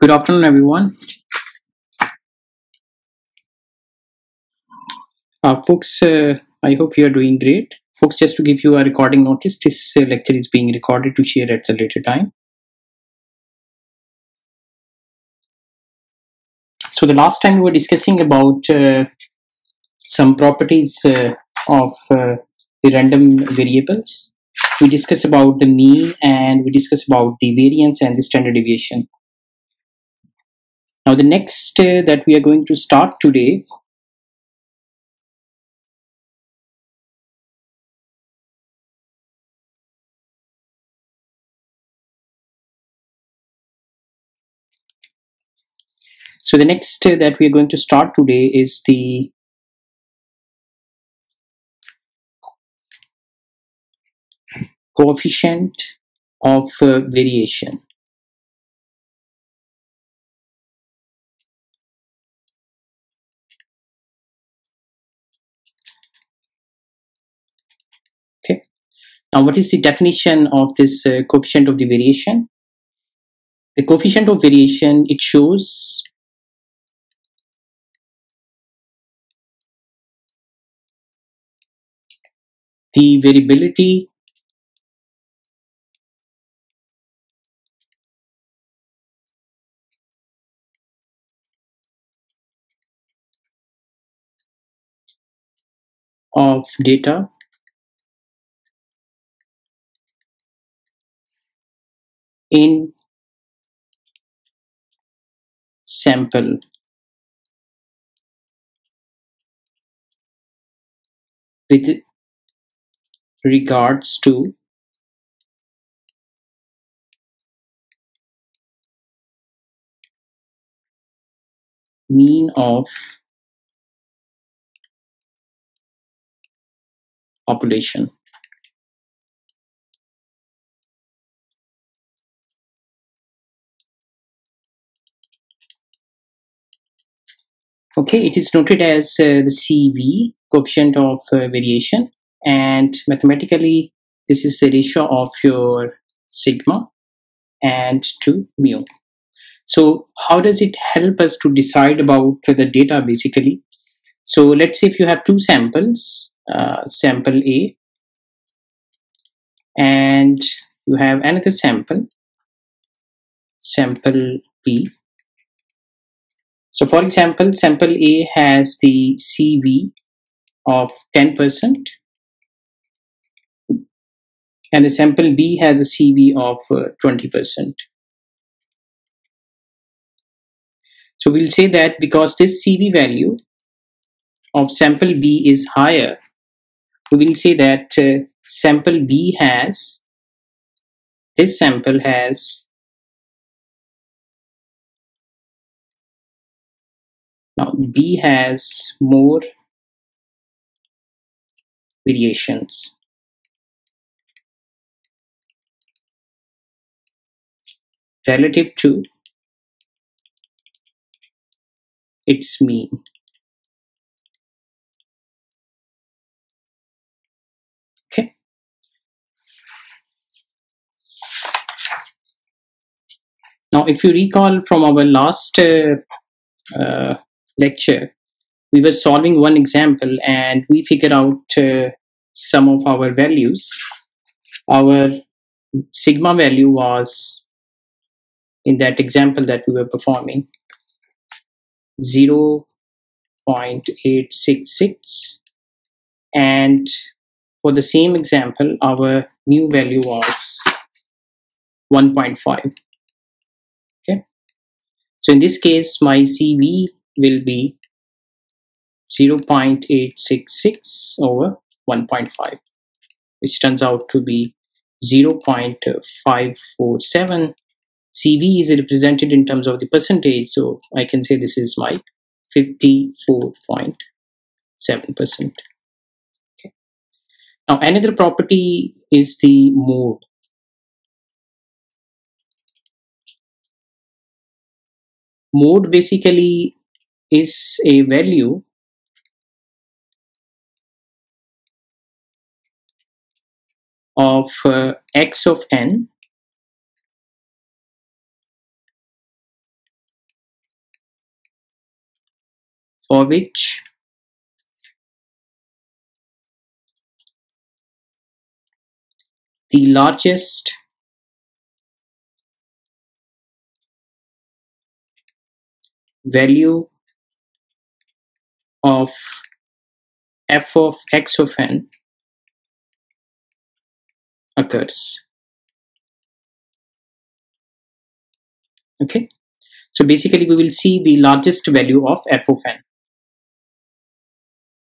Good afternoon, everyone. Uh, folks, uh, I hope you are doing great. Folks, just to give you a recording notice, this uh, lecture is being recorded to share at a later time. So the last time we were discussing about uh, some properties uh, of uh, the random variables. We discuss about the mean and we discuss about the variance and the standard deviation. Now the next uh, that we are going to start today So the next uh, that we are going to start today is the coefficient of uh, variation. Okay. Now, what is the definition of this uh, coefficient of the variation? The coefficient of variation, it shows the variability of data. In sample. With regards to mean of population. Okay, it is noted as uh, the CV, coefficient of uh, variation, and mathematically, this is the ratio of your sigma and to mu. So how does it help us to decide about the data basically? So let's say if you have two samples, uh, sample A and you have another sample, sample B. So for example, sample A has the CV of 10% and the sample B has a CV of uh, 20%. So we'll say that because this CV value of sample B is higher, we will say that uh, sample B has, this sample has, now B has more variations. relative to its mean. Okay. Now, if you recall from our last uh, uh, lecture, we were solving one example and we figured out uh, some of our values. Our sigma value was in that example that we were performing 0.866 and for the same example our mu value was 1.5 okay so in this case my CV will be 0.866 over 1.5 which turns out to be 0.547 CV is represented in terms of the percentage, so I can say this is my 54.7%. Okay. Now another property is the mode. mode basically is a value of uh, x of n for which the largest value of f of x of n occurs. Okay, so basically we will see the largest value of f of n.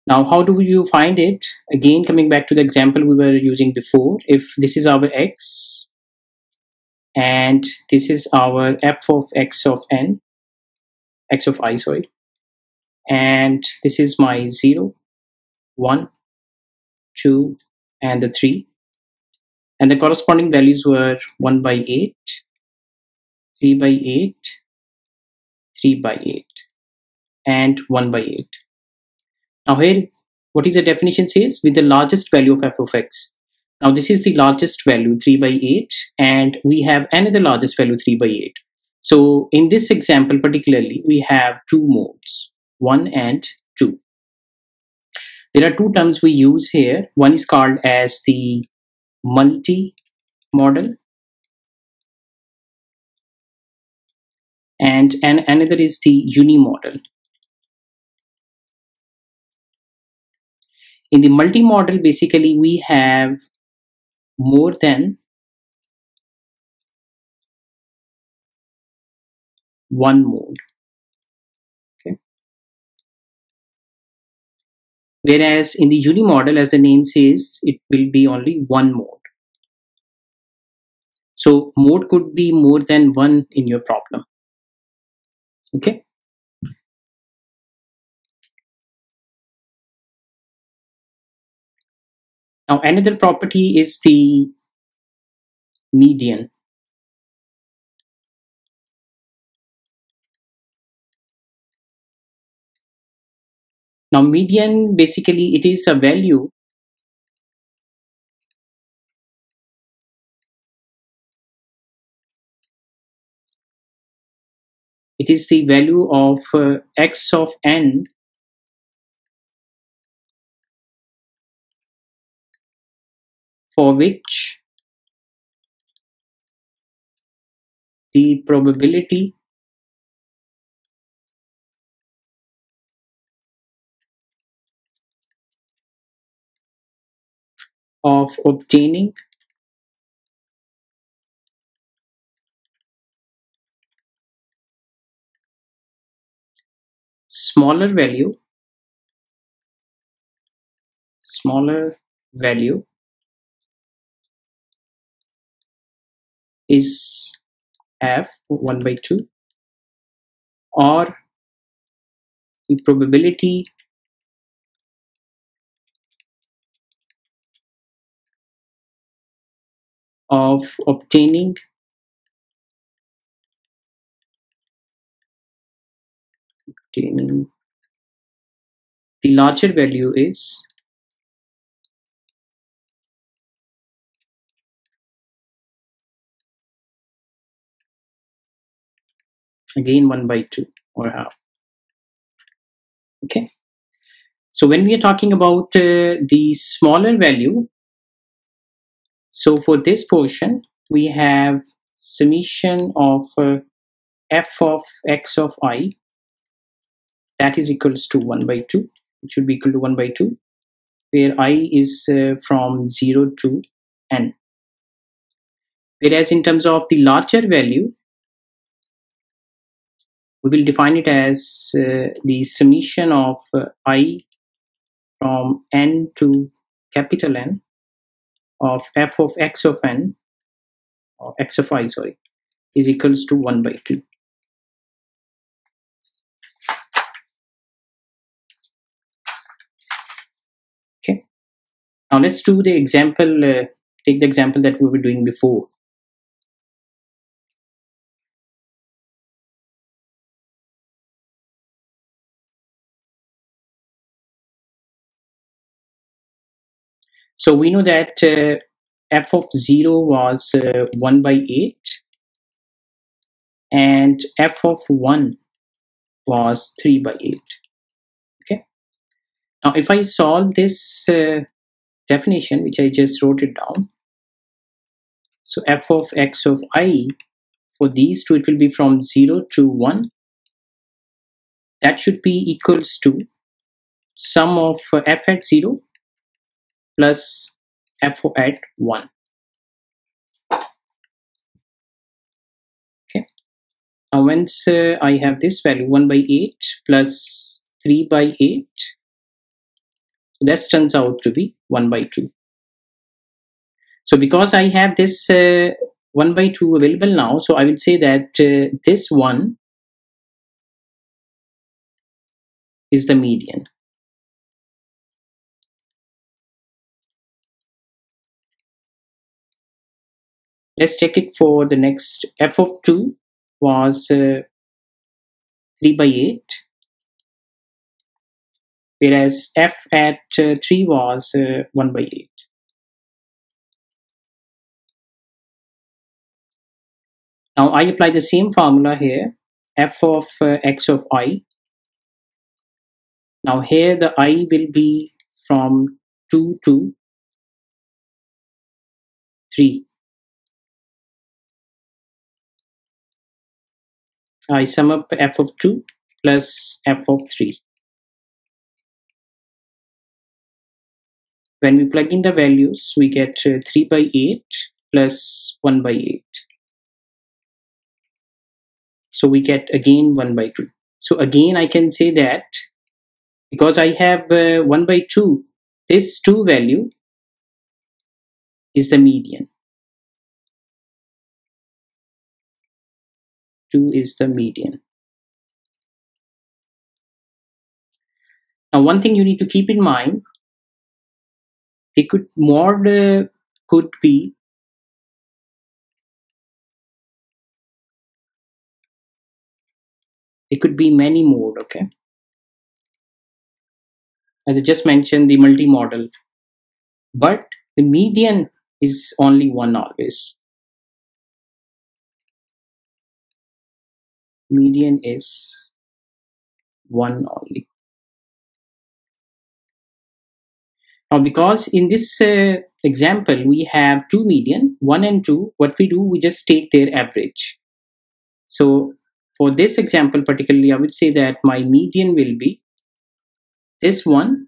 Now, how do you find it? Again, coming back to the example we were using before, if this is our x and this is our f of x of n, x of i, sorry, and this is my 0, 1, 2, and the 3, and the corresponding values were 1 by 8, 3 by 8, 3 by 8, and 1 by 8. Now here, what is the definition says? With the largest value of f of x. Now this is the largest value 3 by 8 and we have another largest value 3 by 8. So in this example particularly, we have two modes, 1 and 2. There are two terms we use here. One is called as the multi-modal and, and another is the uni-modal. In the multi-modal, basically we have more than one mode. Okay. Whereas in the uni modal, as the name says, it will be only one mode. So mode could be more than one in your problem. Okay. Now another property is the median. Now median basically it is a value. It is the value of uh, x of n. For which the probability of obtaining smaller value smaller value is f 1 by 2 or the probability of obtaining obtaining the larger value is again 1 by 2 or half. Okay. So when we are talking about uh, the smaller value so for this portion we have summation of uh, f of x of i that is equals to 1 by 2 it should be equal to 1 by 2 where i is uh, from 0 to n. Whereas in terms of the larger value we will define it as uh, the summation of uh, i from n to capital N of f of x of n or x of i sorry is equals to 1 by 2 okay. Now let's do the example uh, take the example that we were doing before So we know that uh, f of 0 was uh, 1 by 8 and f of 1 was 3 by 8. Okay. now if I solve this uh, definition which I just wrote it down so f of x of i for these two it will be from 0 to 1 that should be equals to sum of uh, f at 0 plus f at 1 okay. Now once uh, I have this value 1 by 8 plus 3 by 8 so that turns out to be 1 by 2 so because I have this uh, 1 by 2 available now so I will say that uh, this one is the median let's check it for the next f of 2 was uh, 3 by 8 whereas f at uh, 3 was uh, 1 by 8 now I apply the same formula here f of uh, x of i. Now here the i will be from 2 to 3 I sum up f of 2 plus f of 3. When we plug in the values, we get uh, 3 by 8 plus 1 by 8. So we get again 1 by 2. So again, I can say that because I have uh, 1 by 2, this 2 value is the median. 2 is the median. Now, one thing you need to keep in mind, they could mod uh, could be it could be many mode, okay? As I just mentioned, the multi-modal, but the median is only one always. Median is 1 only. Now because in this uh, example we have two median 1 and 2 what we do we just take their average. So for this example particularly I would say that my median will be this one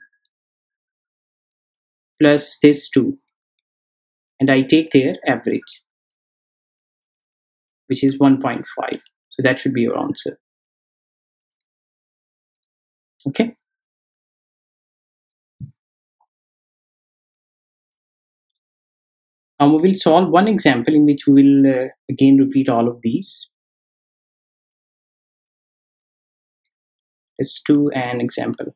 plus this 2 and I take their average which is 1.5 so that should be your answer. Okay. Now we will solve one example in which we will uh, again repeat all of these. Let's do an example.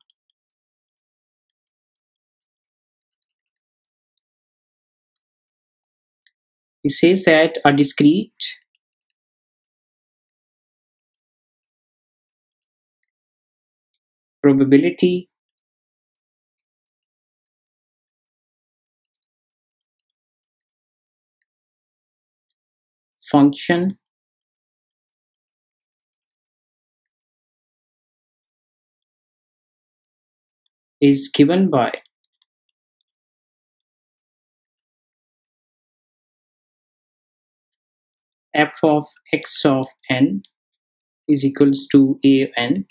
It says that a discrete probability function is given by f of x of n is equals to a n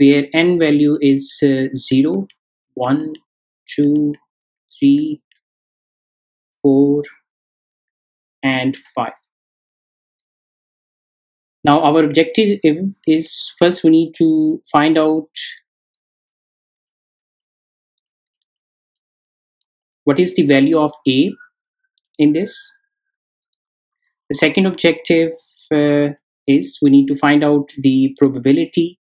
where n value is uh, 0 1 2 3 4 and 5 now our objective is first we need to find out what is the value of a in this. The second objective uh, is we need to find out the probability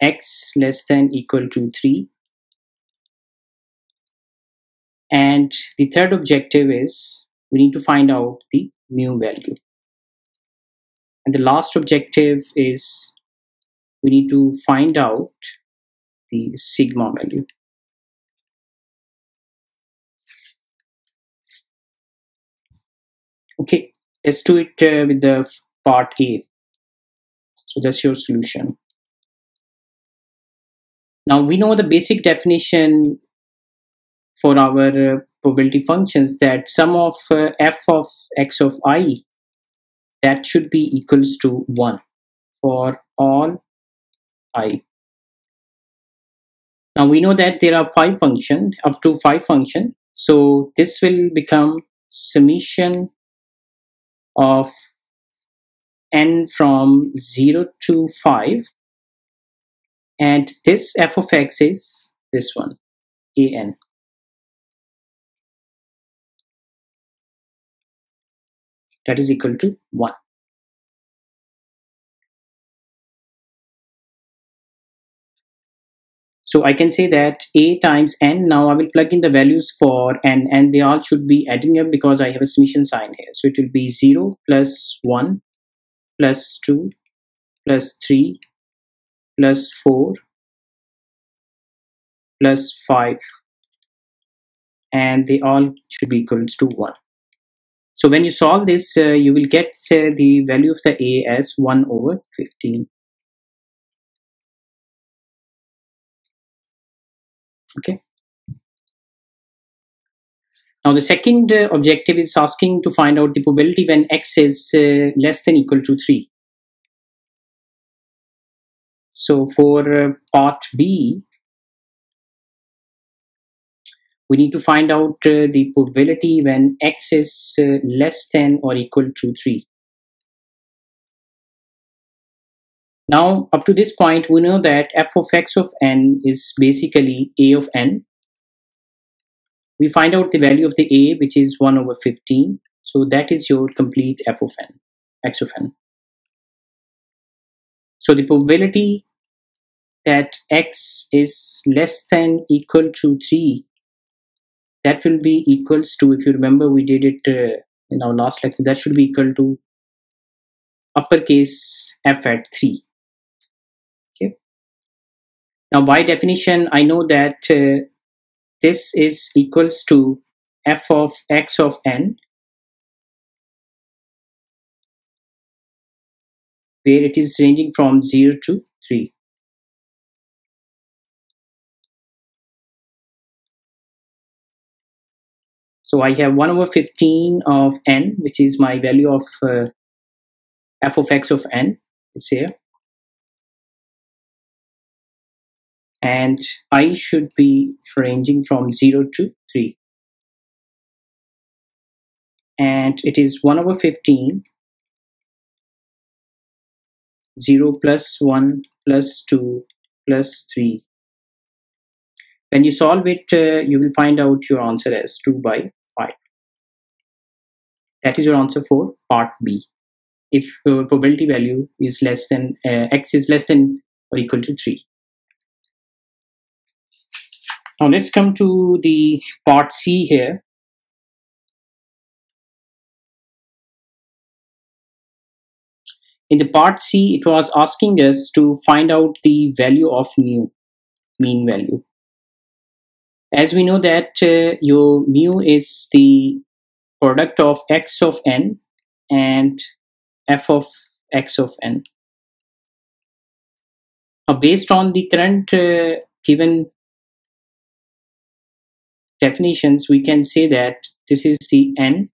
x less than equal to 3 and the third objective is we need to find out the mu value. And the last objective is we need to find out the sigma value. Okay let's do it uh, with the part a. So that's your solution Now we know the basic definition for our uh, probability functions that sum of uh, f of x of i that should be equals to 1 for all i. Now we know that there are five function up to five function so this will become summation of n from 0 to 5 and this f of x is this one an that is equal to 1 so I can say that a times n now I will plug in the values for n and they all should be adding up because I have a summation sign here. So it will be 0 plus 1 plus 2 plus 3 plus 4 plus 5 and they all should be equals to 1. So when you solve this, uh, you will get uh, the value of the A as 1 over 15. Okay. Now the second uh, objective is asking to find out the probability when x is uh, less than equal to 3. So for uh, part B, we need to find out uh, the probability when x is uh, less than or equal to 3. Now up to this point we know that f of x of n is basically a of n. We find out the value of the a which is 1 over 15. So that is your complete f of n, x of n. So the probability that x is less than equal to 3 that will be equals to if you remember we did it uh, in our last lecture that should be equal to uppercase f at 3 okay. Now by definition i know that uh, this is equals to f of x of n where it is ranging from 0 to 3 So I have 1 over 15 of n, which is my value of uh, f of x of n. It's here. And i should be ranging from 0 to 3. And it is 1 over 15, 0 plus 1 plus 2 plus 3 when you solve it uh, you will find out your answer as 2 by 5. That is your answer for part B. If your probability value is less than uh, x is less than or equal to 3. Now let's come to the part C here. In the part C, it was asking us to find out the value of mu, mean value as we know that uh, your mu is the product of x of n and f of x of n. Now based on the current uh, given definitions, we can say that this is the n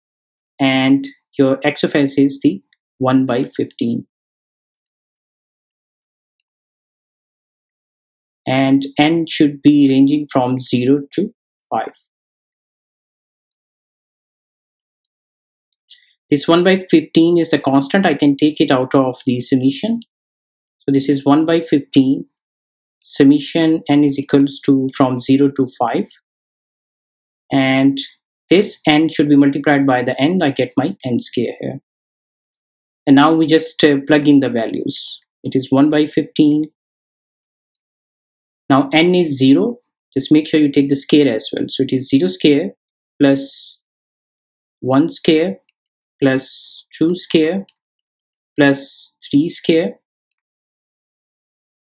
and your x of s is the 1 by 15. And n should be ranging from 0 to 5. This 1 by 15 is the constant. I can take it out of the summation. So this is 1 by 15. Summation n is equals to from 0 to 5. And this n should be multiplied by the n. I get my n square here. And now we just uh, plug in the values. It is 1 by 15 now n is 0. Just make sure you take the square as well. So it is 0 square plus 1 square plus 2 square plus 3 square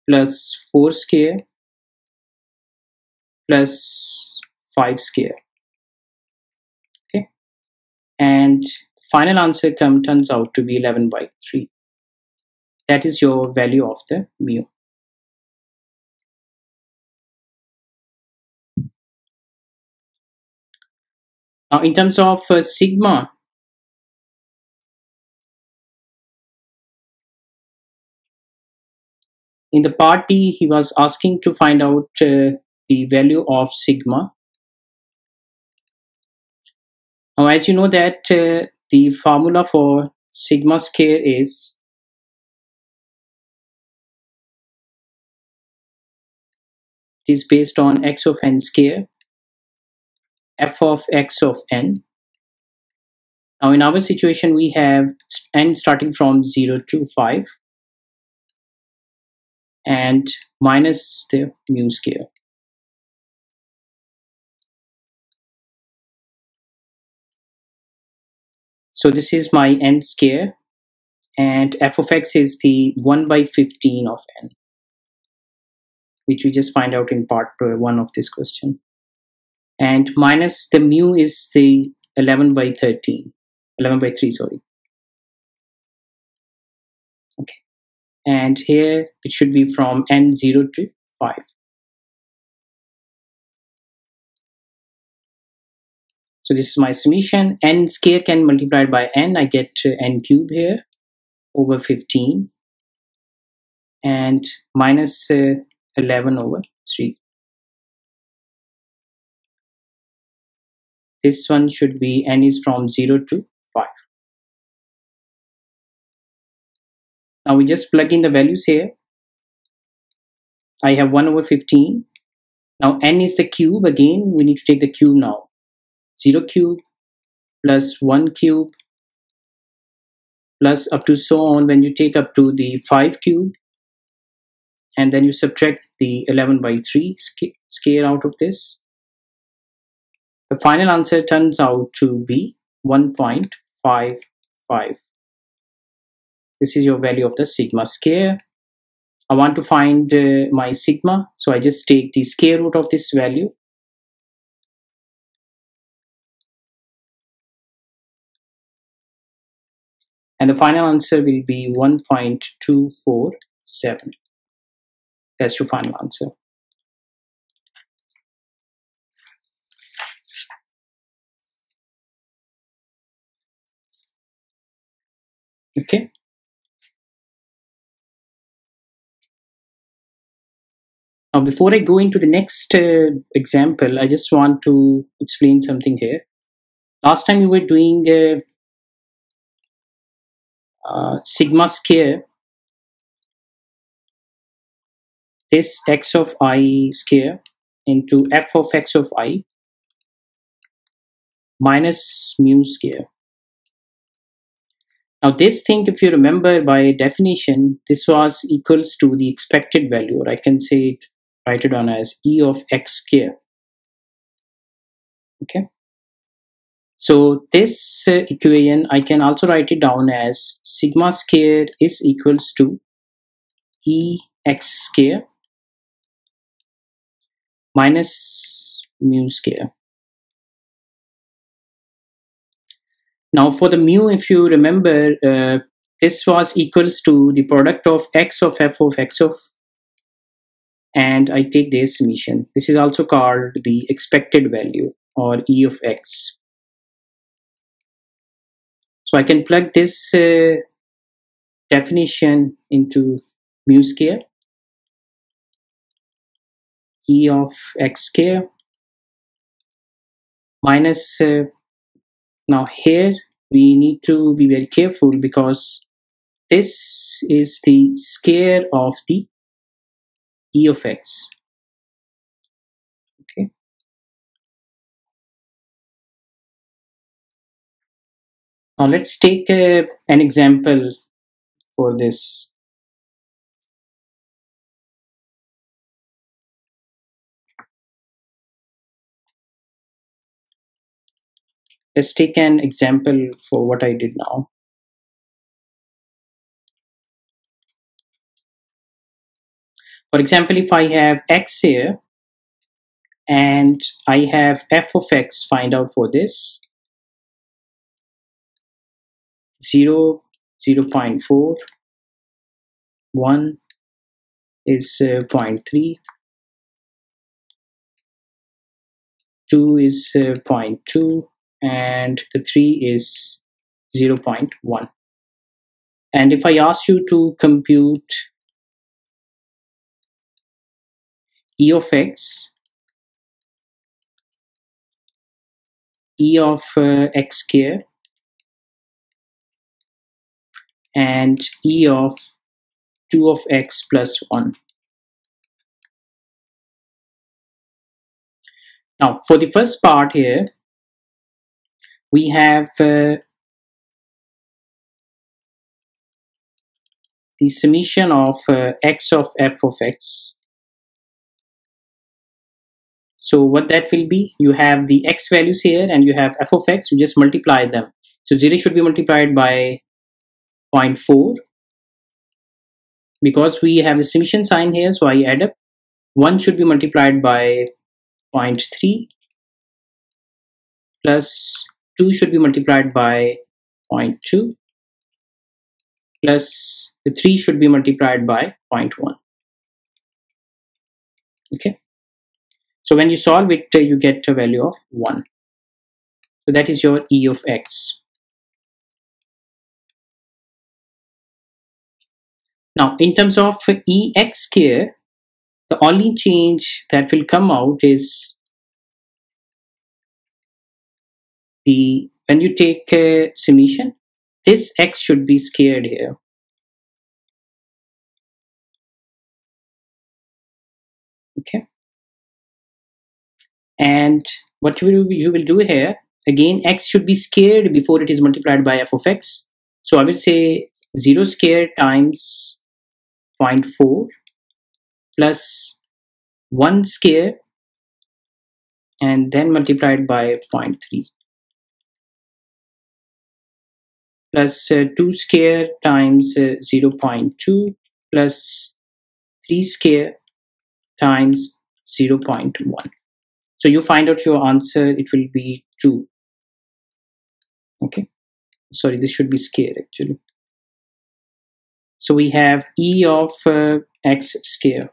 plus 4 square plus 5 square. Okay. And final answer come turns out to be 11 by 3. That is your value of the mu. Now, in terms of uh, sigma, in the party, he was asking to find out uh, the value of sigma. Now, as you know that uh, the formula for sigma square is is based on x of n square f of x of n now in our situation we have n starting from 0 to 5 and minus the mu square so this is my n square and f of x is the 1 by 15 of n which we just find out in part one of this question. And minus the mu is the 11 by 13, 11 by 3, sorry. Okay. And here it should be from n0 to 5. So this is my summation. n square can multiply by n. I get n cube here over 15 and minus uh, 11 over 3 this one should be n is from 0 to 5 now we just plug in the values here. I have 1 over 15 now n is the cube. Again we need to take the cube now. 0 cube plus 1 cube plus up to so on. When you take up to the 5 cube and then you subtract the 11 by 3 scale out of this the final answer turns out to be 1.55 this is your value of the sigma square. I want to find uh, my sigma so I just take the square root of this value. And the final answer will be 1.247 that's your final answer. Okay. Now, before I go into the next uh, example, I just want to explain something here. Last time we were doing uh, uh, sigma square this x of i square into f of x of i minus mu square. Now this thing, if you remember by definition, this was equals to the expected value, or I can say it, write it down as e of x square. Okay. So this uh, equation, I can also write it down as sigma square is equals to e x square minus mu square. Now for the mu, if you remember, uh, this was equals to the product of x of f of x of and I take their summation. This is also called the expected value or e of x. So I can plug this uh, definition into mu square e of x square minus uh, now here we need to be very careful because this is the square of the e of x. Okay. Now let's take uh, an example for this let's take an example for what I did now. For example, if I have x here and I have f of x, find out for this. 0, 0 0.4, 1 is uh, 0.3, 2 is uh, 0.2, and the 3 is 0.1 and if I ask you to compute e of x e of uh, x square and e of 2 of x plus 1 now for the first part here we have uh, the summation of uh, x of f of x. So what that will be, you have the x values here and you have f of x, you just multiply them. So 0 should be multiplied by 0.4 because we have the summation sign here, so I add up. 1 should be multiplied by 0.3 plus 2 should be multiplied by 0.2 plus the 3 should be multiplied by 0.1 okay? So when you solve it uh, you get a value of 1 so that is your e of x. Now in terms of ex here the only change that will come out is the when you take a summation this x should be squared here. Okay. And what you will, you will do here again x should be squared before it is multiplied by f of x. So I will say 0 squared times 0.4 plus 1 square and then multiplied by 0.3 plus uh, 2 square times uh, 0.2 plus 3 square times 0.1 so you find out your answer it will be 2 okay. Sorry this should be square actually. So we have e of uh, x square.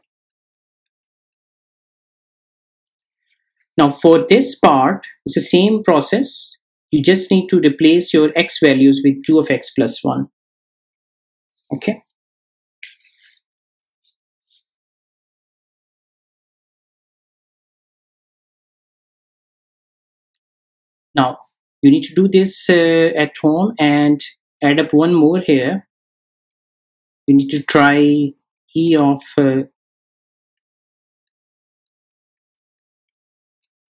Now for this part it's the same process you just need to replace your x values with 2 of x plus 1 okay? Now you need to do this uh, at home and add up one more here. You need to try e of uh,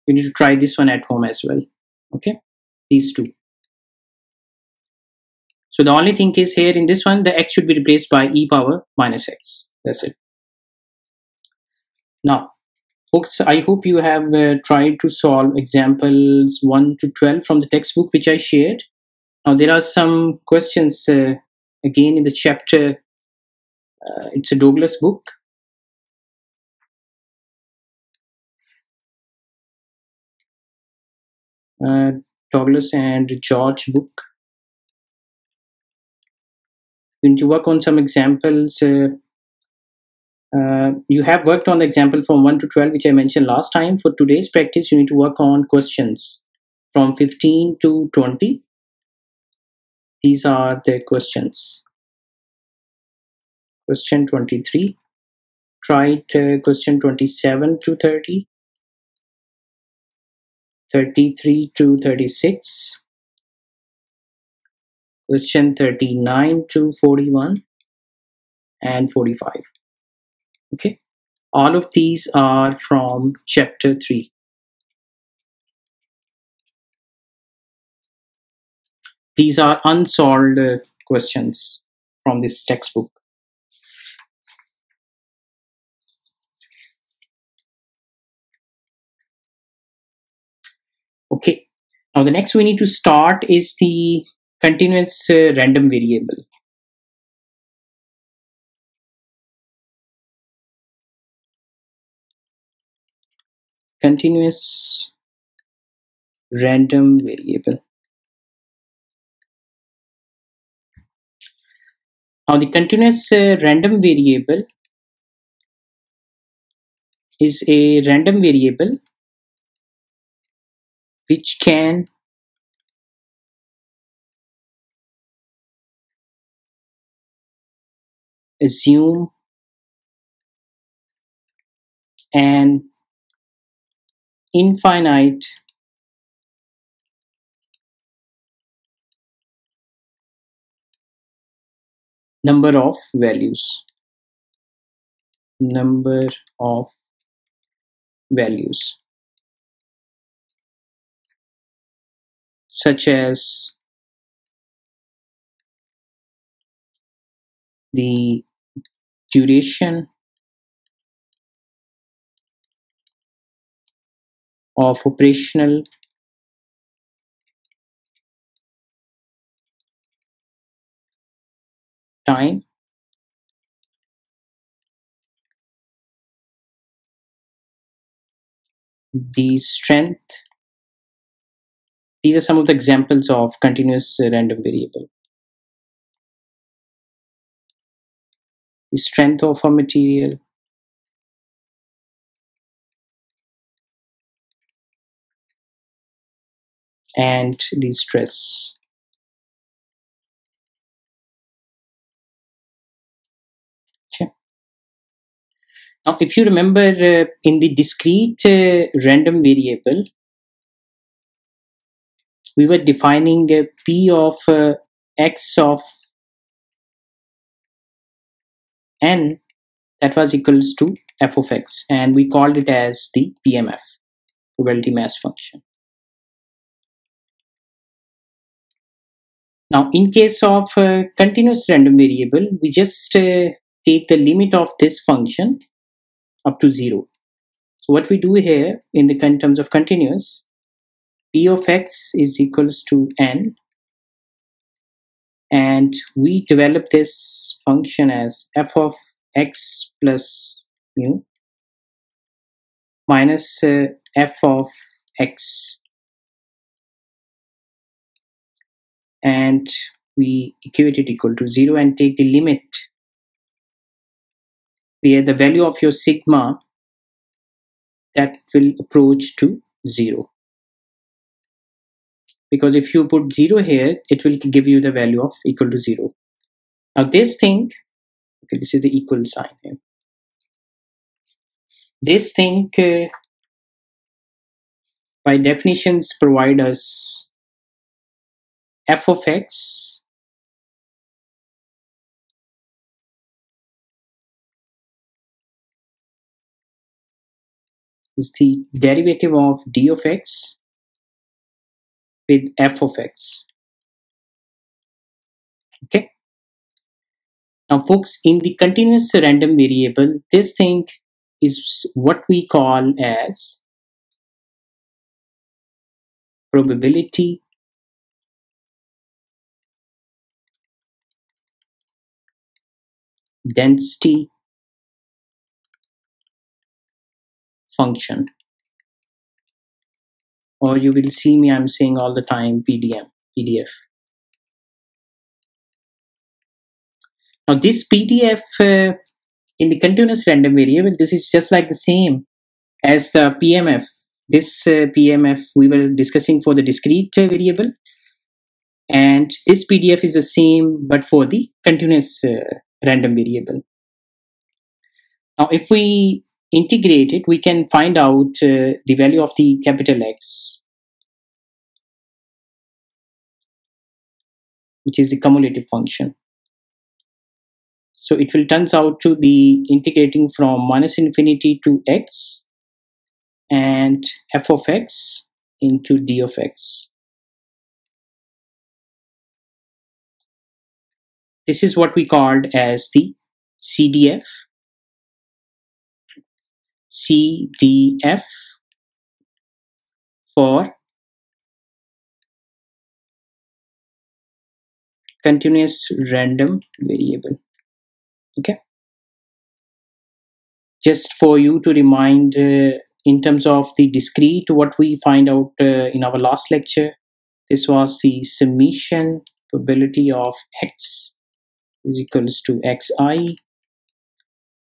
you need to try this one at home as well. Okay these two. So the only thing is here in this one the x should be replaced by e power minus x. That's it. Now folks i hope you have uh, tried to solve examples 1 to 12 from the textbook which i shared. Now there are some questions uh, again in the chapter uh, it's a douglas book. Uh, Douglas and George book. You need to work on some examples. Uh, uh, you have worked on the example from 1 to 12, which I mentioned last time. For today's practice, you need to work on questions from 15 to 20. These are the questions. Question 23. Try uh, question 27 to 30. 33 to 36 question 39 to 41 and 45 okay. All of these are from chapter 3 these are unsolved uh, questions from this textbook Okay, now the next we need to start is the continuous uh, random variable. Continuous random variable. Now the continuous uh, random variable is a random variable which can assume an infinite number of values. Number of values. Such as the duration of operational time. The strength these are some of the examples of continuous random variable. The strength of a material. And the stress. Now, if you remember uh, in the discrete uh, random variable, we were defining a p of uh, x of n that was equals to f of x and we called it as the PMF, probability mass function. Now, in case of uh, continuous random variable, we just uh, take the limit of this function up to 0. So what we do here in the in terms of continuous, of x is equals to n. And we develop this function as f of x plus mu minus uh, f of x. And we equate it equal to 0 and take the limit where the value of your sigma that will approach to 0 because if you put 0 here it will give you the value of equal to 0 now this thing okay this is the equal sign here. This thing uh, by definitions provide us f of x is the derivative of d of x with f of x. Okay. Now folks, in the continuous random variable, this thing is what we call as probability density function or you will see me I'm saying all the time PDM PDF now this PDF uh, in the continuous random variable this is just like the same as the PMF this uh, PMF we were discussing for the discrete uh, variable. And this PDF is the same but for the continuous uh, random variable. Now if we integrate it, we can find out uh, the value of the capital X, which is the cumulative function. So it will turns out to be integrating from minus infinity to x and f of x into d of x. This is what we called as the CDF CDF for continuous random variable okay? Just for you to remind uh, in terms of the discrete what we find out uh, in our last lecture this was the summation probability of x is equals to xi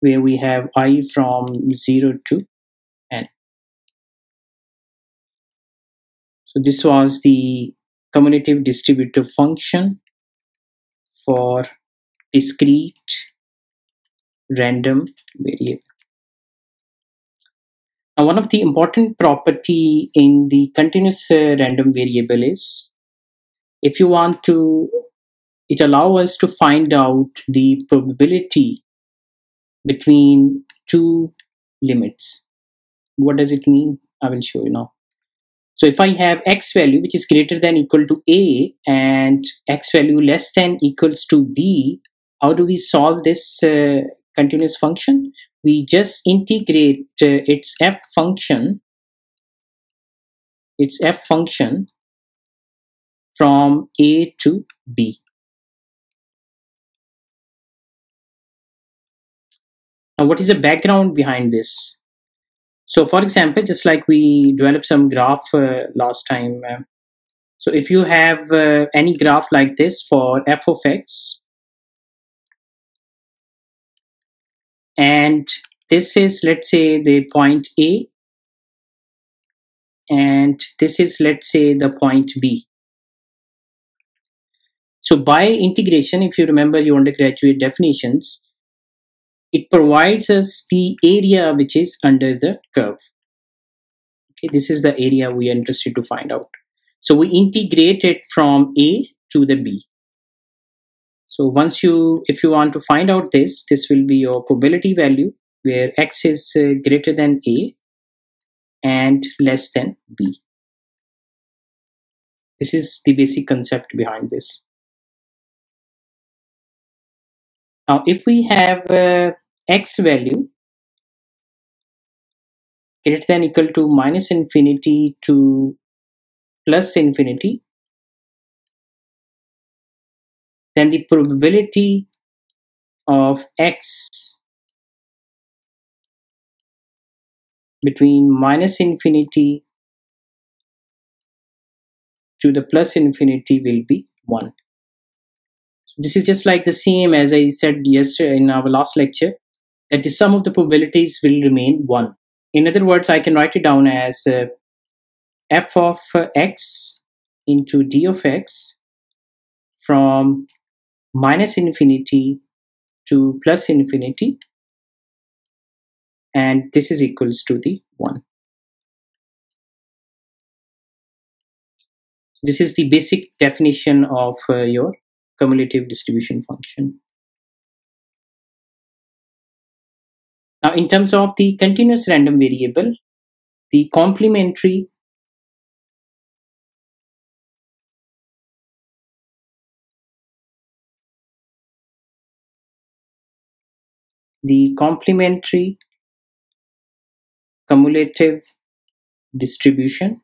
where we have i from 0 to n. So this was the commutative distributive function for discrete random variable. Now, one of the important property in the continuous uh, random variable is if you want to, it allow us to find out the probability between two limits. What does it mean? I will show you now. So if I have x value which is greater than equal to a and x value less than equals to b, how do we solve this uh, continuous function? We just integrate uh, its f function, its f function from a to b. Now what is the background behind this? So for example, just like we developed some graph uh, last time. Uh, so if you have uh, any graph like this for f of x, and this is let's say the point A, and this is let's say the point B. So by integration, if you remember your undergraduate definitions, it provides us the area which is under the curve. Okay this is the area we are interested to find out. So we integrate it from a to the b. So once you if you want to find out this this will be your probability value where x is uh, greater than a and less than b. This is the basic concept behind this. Now if we have uh, x value greater than equal to minus infinity to plus infinity then the probability of x between minus infinity to the plus infinity will be 1. This is just like the same as I said yesterday in our last lecture that the sum of the probabilities will remain 1. In other words, I can write it down as uh, f of uh, x into d of x from minus infinity to plus infinity and this is equals to the 1. This is the basic definition of uh, your cumulative distribution function. Now, in terms of the continuous random variable, the complementary the complementary cumulative distribution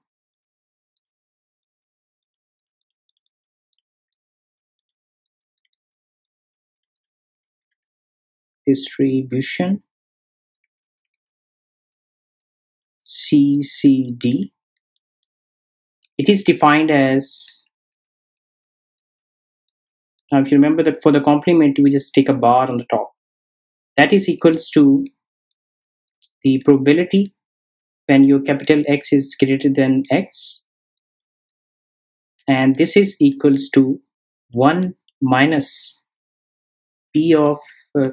distribution CCD. It is defined as, now if you remember that for the complement, we just take a bar on the top. That is equals to the probability when your capital X is greater than X. And this is equals to 1 minus P of uh,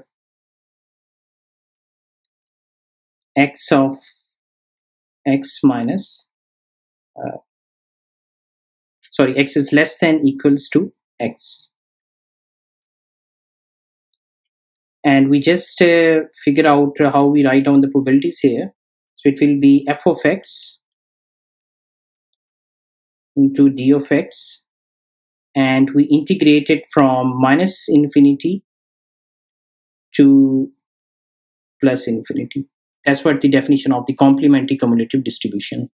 X of x minus uh, sorry x is less than equals to x. And we just uh, figure out how we write down the probabilities here. So it will be f of x into d of x. And we integrate it from minus infinity to plus infinity that's what the definition of the complementary cumulative distribution.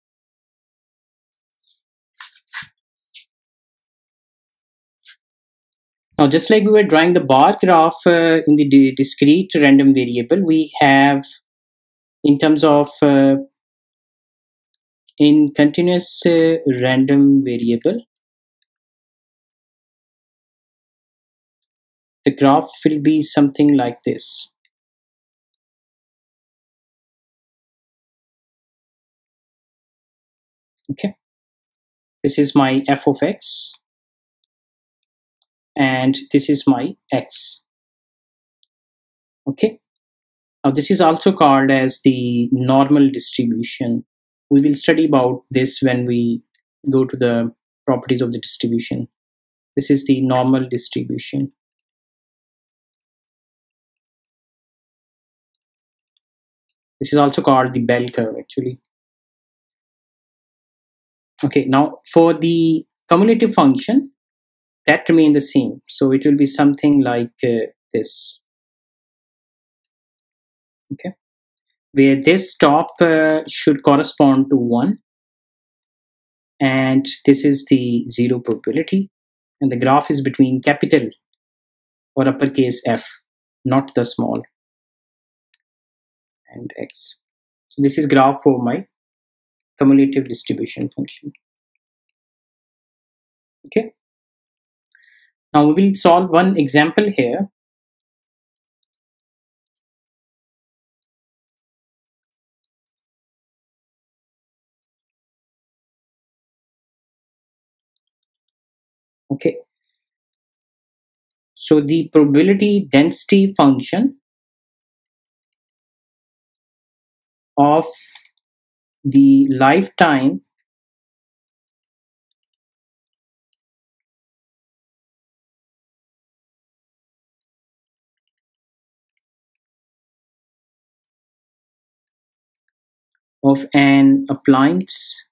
Now, just like we were drawing the bar graph uh, in the discrete random variable, we have in terms of uh, in continuous uh, random variable, the graph will be something like this. Okay this is my f of x and this is my x okay Now this is also called as the normal distribution. We will study about this when we go to the properties of the distribution. This is the normal distribution. This is also called the bell curve actually. Okay, now for the cumulative function, that remain the same. So it will be something like uh, this. Okay, where this top uh, should correspond to 1 and this is the zero probability and the graph is between capital or uppercase F, not the small and x. So this is graph for my cumulative distribution function. Okay. Now we will solve one example here. Okay. So the probability density function of the lifetime of an appliance.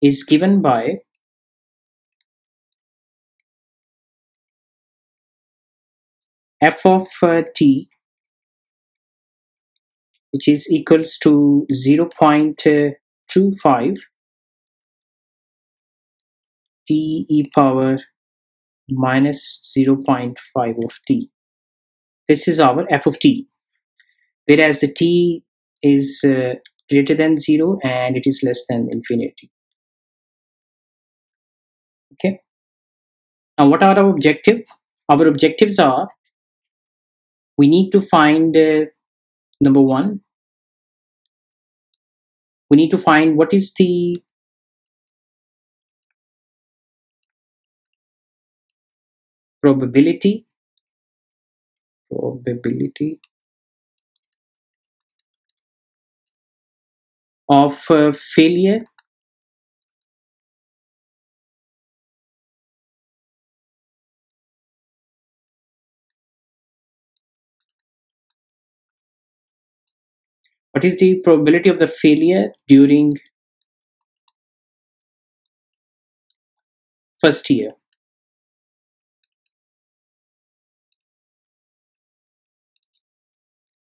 Is given by f of uh, t which is equals to 0 0.25 t e power minus 0 0.5 of t. This is our f of t, whereas the t is uh, greater than 0 and it is less than infinity. Okay. Now what are our objectives? Our objectives are we need to find uh, number one. We need to find what is the probability. Probability of uh, failure What is the probability of the failure during first year?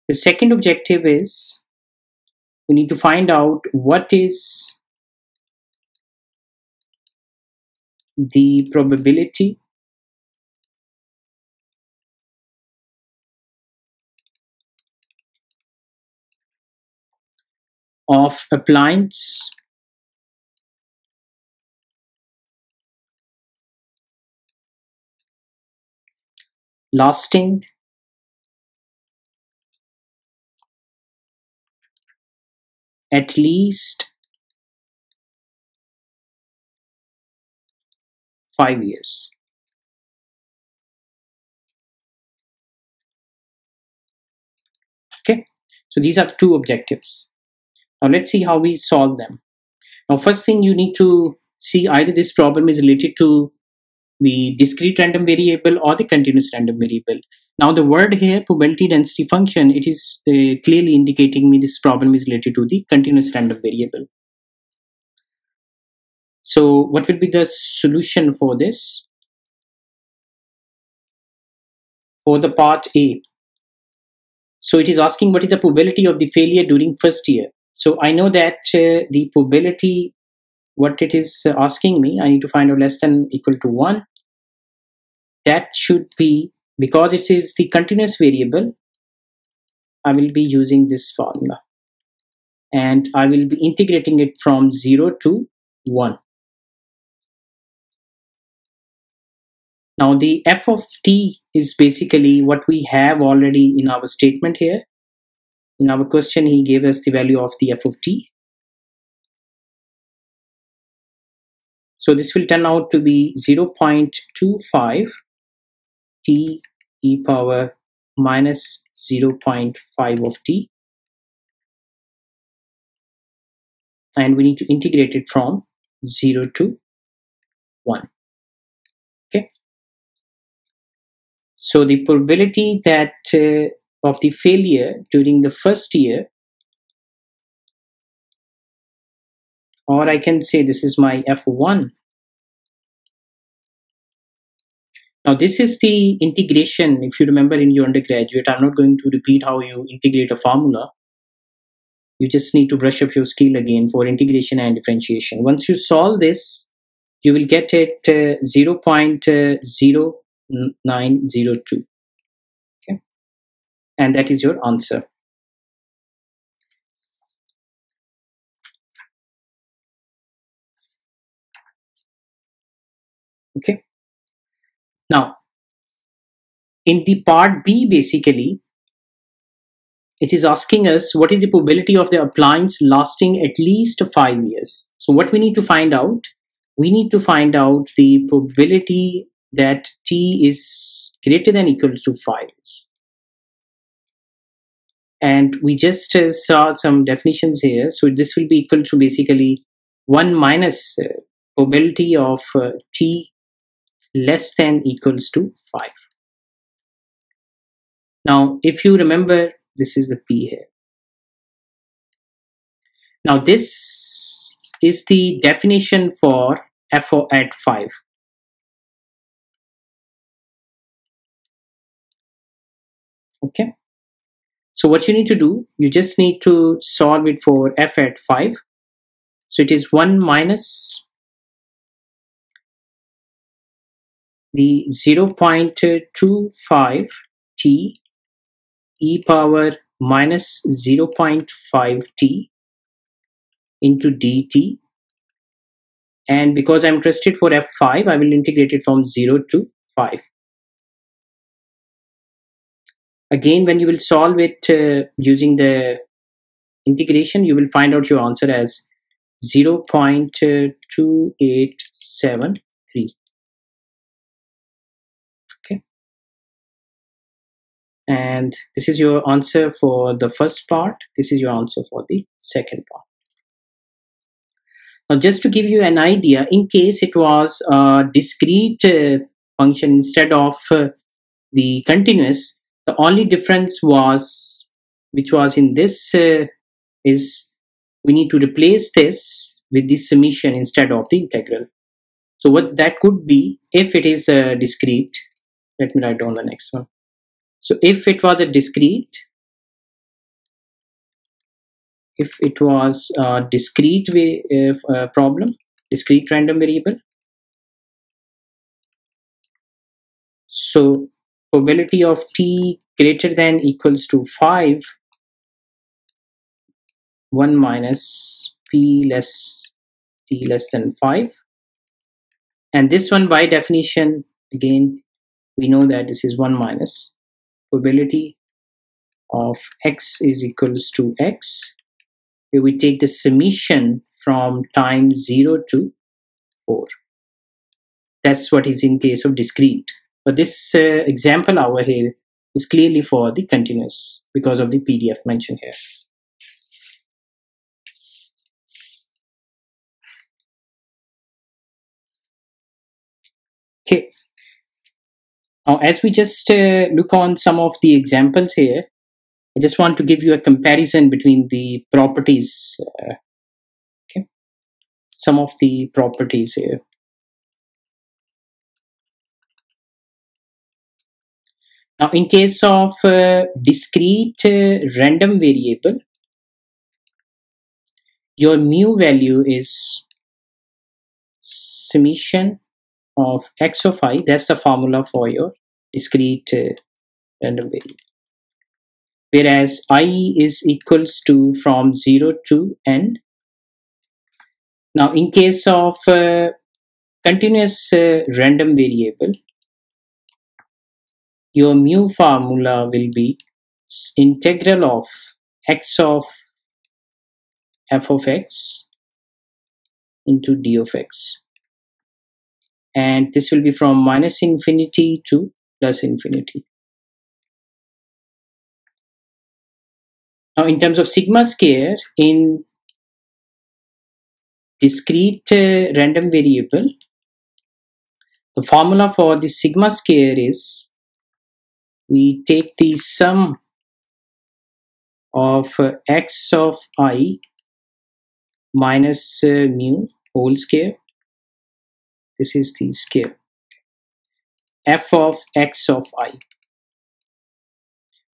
The second objective is we need to find out what is the probability of appliance lasting at least five years. Okay, so these are two objectives. Now let's see how we solve them. Now first thing you need to see either this problem is related to the discrete random variable or the continuous random variable. Now the word here probability density function it is uh, clearly indicating me this problem is related to the continuous random variable. So what will be the solution for this? For the part A. So it is asking what is the probability of the failure during first year. So I know that uh, the probability, what it is uh, asking me, I need to find out less than equal to 1. That should be, because it is the continuous variable, I will be using this formula. And I will be integrating it from 0 to 1. Now the f of t is basically what we have already in our statement here in our question he gave us the value of the f of t. So this will turn out to be 0.25 t e power minus 0.5 of t. And we need to integrate it from 0 to 1 okay? So the probability that uh, of the failure during the first year. Or I can say this is my f1 now this is the integration. If you remember in your undergraduate I'm not going to repeat how you integrate a formula. You just need to brush up your skill again for integration and differentiation. Once you solve this you will get it uh, 0 0.0902 okay and that is your answer. Okay. Now in the part b basically it is asking us what is the probability of the appliance lasting at least five years. So what we need to find out we need to find out the probability that t is greater than equal to 5 and we just uh, saw some definitions here so this will be equal to basically 1 minus uh, probability of uh, t less than equals to 5. Now, if you remember, this is the P here. Now, this is the definition for FO at 5. Okay. So what you need to do, you just need to solve it for f at 5. So it is 1 minus the 0.25 t e power minus 0.5 t into dt and because I'm interested for f5 I will integrate it from 0 to 5 again when you will solve it uh, using the integration you will find out your answer as 0.2873 okay. And this is your answer for the first part. This is your answer for the second part. Now just to give you an idea in case it was a discrete uh, function instead of uh, the continuous the only difference was which was in this uh, is we need to replace this with the summation instead of the integral. So what that could be if it is a discrete let me write down the next one. So if it was a discrete, if it was a discrete way, uh, problem, discrete random variable, so probability of t greater than equals to 5 1 minus p less t less than 5 and this one by definition again we know that this is 1 minus probability of x is equals to x. Here we take the summation from time 0 to 4 that's what is in case of discrete but this uh, example over here is clearly for the continuous because of the PDF mentioned here okay now, as we just uh, look on some of the examples here, I just want to give you a comparison between the properties. Uh, okay, some of the properties here. Now, in case of uh, discrete uh, random variable, your mu value is summation of x of i. That's the formula for your discrete uh, random variable. Whereas i is equals to from 0 to n. Now in case of uh, continuous uh, random variable your mu formula will be integral of x of f of x into d of x and this will be from minus infinity to plus infinity. Now in terms of sigma square in discrete uh, random variable the formula for the sigma square is we take the sum of uh, x of i minus uh, mu whole square. This is the square. F of x of i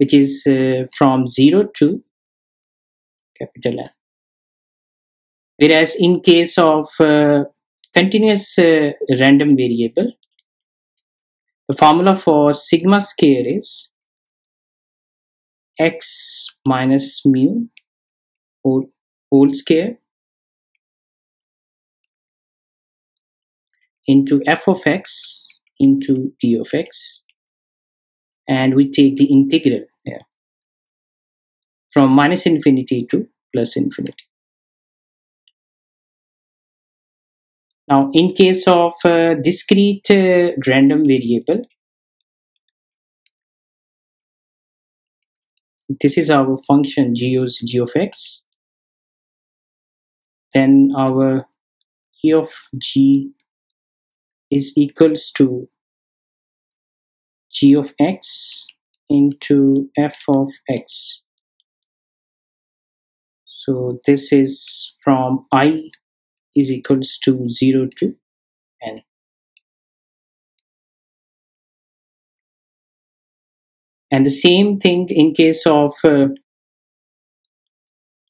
which is uh, from 0 to capital N. Whereas in case of uh, continuous uh, random variable the formula for sigma square is x minus mu whole, square into f of x into d of x and we take the integral here from minus infinity to plus infinity. Now in case of uh, discrete uh, random variable this is our function g of, g of x then our e of g is equals to g of x into f of x. So this is from i is equals to 0 to n. And the same thing in case of uh,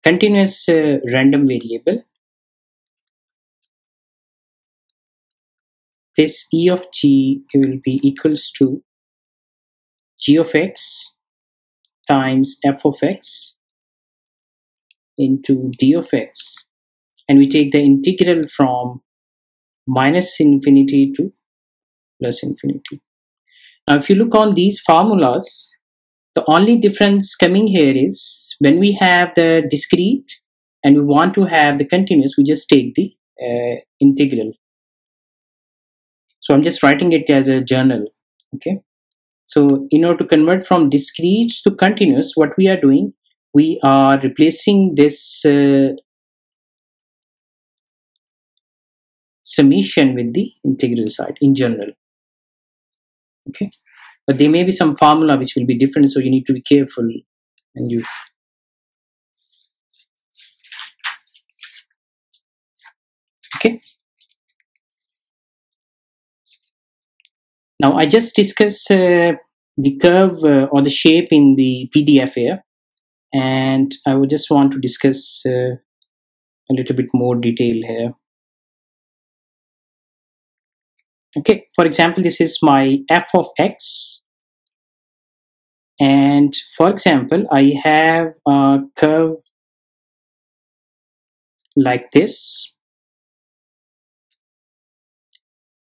continuous uh, random variable. This e of g will be equals to g of x times f of x into d of x and we take the integral from minus infinity to plus infinity. Now if you look on these formulas the only difference coming here is when we have the discrete and we want to have the continuous we just take the uh, integral. So I'm just writing it as a journal okay? So in order to convert from discrete to continuous what we are doing we are replacing this uh, summation with the integral side in general. Okay? But there may be some formula which will be different so you need to be careful and you okay? Now I just discussed uh, the curve uh, or the shape in the PDF here and I would just want to discuss uh, a little bit more detail here. Okay, for example, this is my f of x. And for example, I have a curve like this.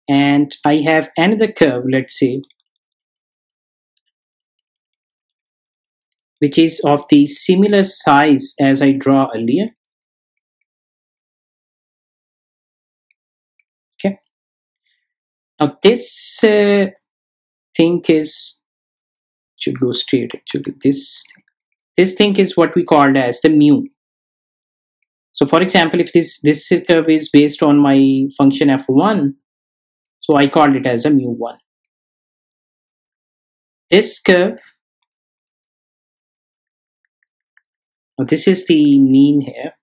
And I have another curve let's say which is of the similar size as I draw earlier now this uh, thing is should go straight actually this this thing is what we called as the mu so for example if this this curve is based on my function f1 so I called it as a mu1. This curve, now this is the mean here,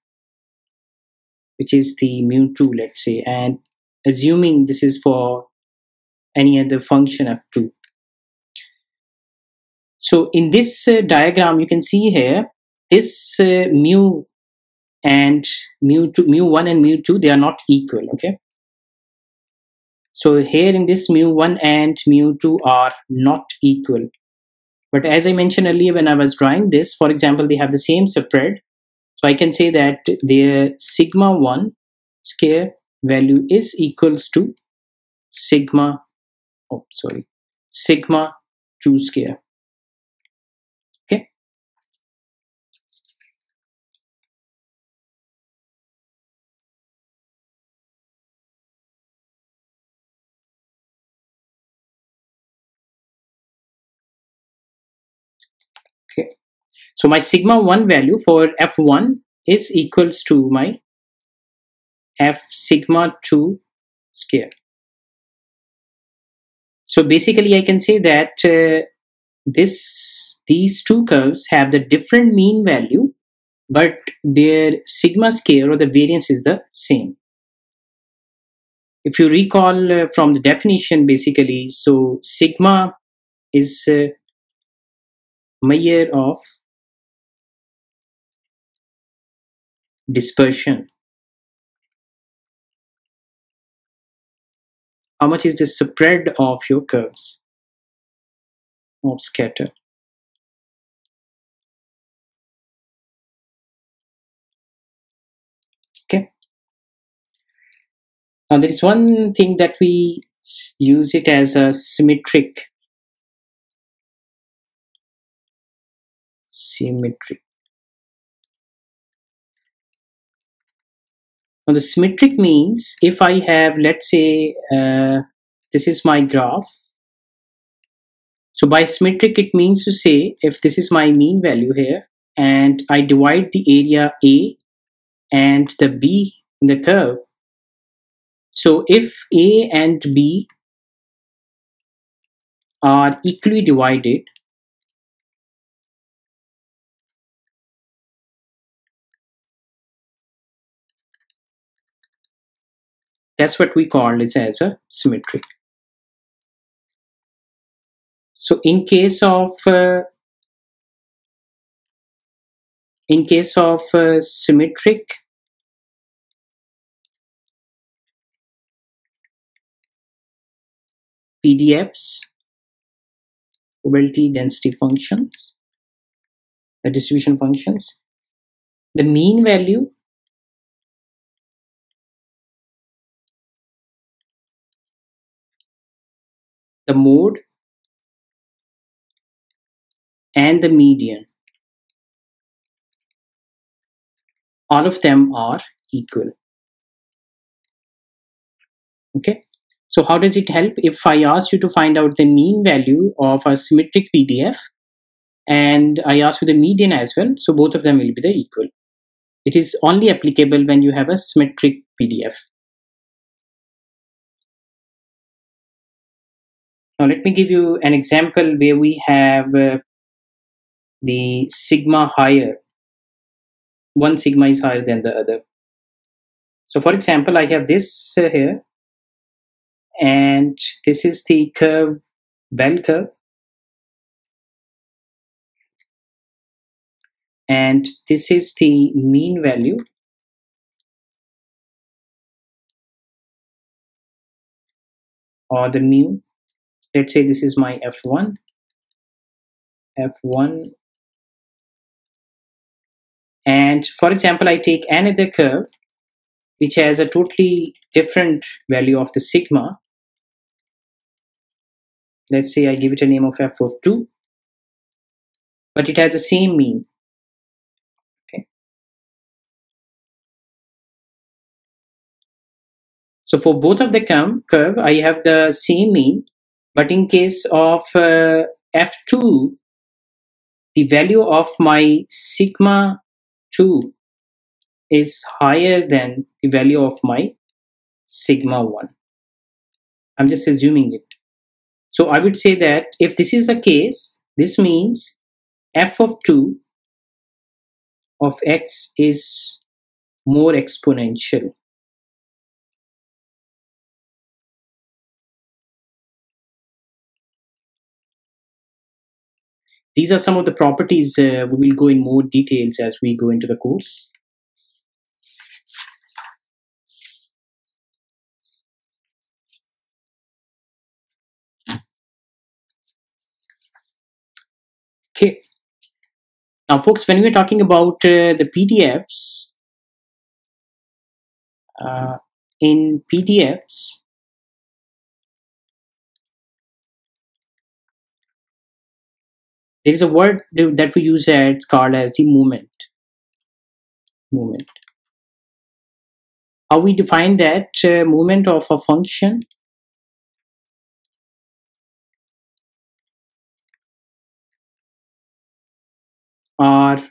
which is the mu2, let's say, and assuming this is for any other function of 2. So in this uh, diagram, you can see here, this uh, mu and mu2, mu1 and mu2, they are not equal, okay? So here in this mu1 and mu2 are not equal. But as I mentioned earlier when I was drawing this, for example, they have the same spread. So I can say that their sigma 1 square value is equals to sigma, oh sorry sigma choose square. okay okay so my sigma 1 value for f1 is equals to my f sigma 2 square so basically I can say that uh, this these two curves have the different mean value but their sigma square or the variance is the same. If you recall uh, from the definition basically so sigma is uh, measure of dispersion how much is the spread of your curves of scatter? Okay. Now there is one thing that we use it as a symmetric symmetric now the symmetric means if I have let's say uh, this is my graph. So by symmetric it means to say if this is my mean value here and I divide the area A and the B in the curve. So if A and B are equally divided, that's what we call this as a symmetric. So in case of uh, in case of uh, symmetric PDFs, probability density functions, the distribution functions. The mean value the mode and the median all of them are equal okay so how does it help if I ask you to find out the mean value of a symmetric PDF and I ask for the median as well. So both of them will be the equal. It is only applicable when you have a symmetric PDF. Now let me give you an example where we have uh, the sigma higher. One sigma is higher than the other. So for example, I have this uh, here and this is the curve bell curve and this is the mean value or the mu let's say this is my f1 f1 and for example I take another curve which has a totally different value of the sigma. Let's say I give it a name of f of 2 but it has the same mean. Okay. So for both of the curve I have the same mean but in case of uh, f2 the value of my sigma 2 is higher than the value of my sigma 1 I'm just assuming it so I would say that if this is the case, this means f of 2 of x is more exponential. These are some of the properties uh, we will go in more details as we go into the course. Okay. Now, folks, when we're talking about uh, the PDFs, uh, in PDFs, there is a word that we use there, it's called as the moment. Moment. How we define that uh, moment of a function are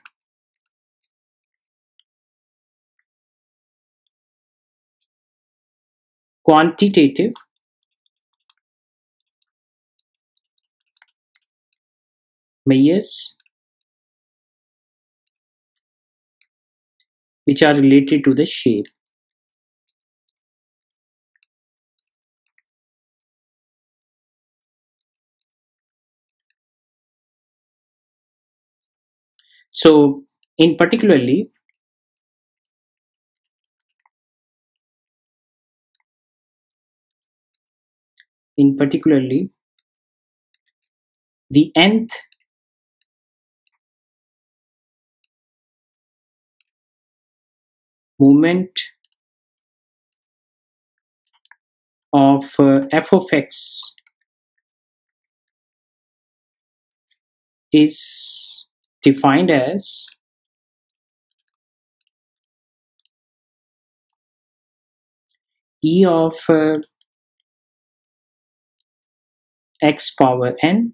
quantitative measures which are related to the shape. So in particularly in particularly the nth moment of uh, f of x is defined as e of uh, x power n.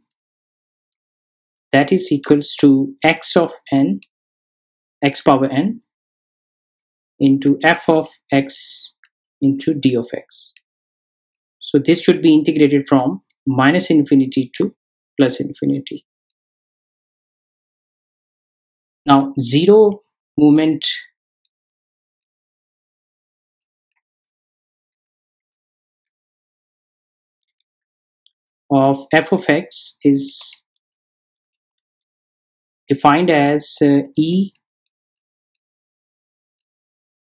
That is equals to x of n x power n into f of x into d of x. So this should be integrated from minus infinity to plus infinity. Now zero moment of f of x is defined as uh, e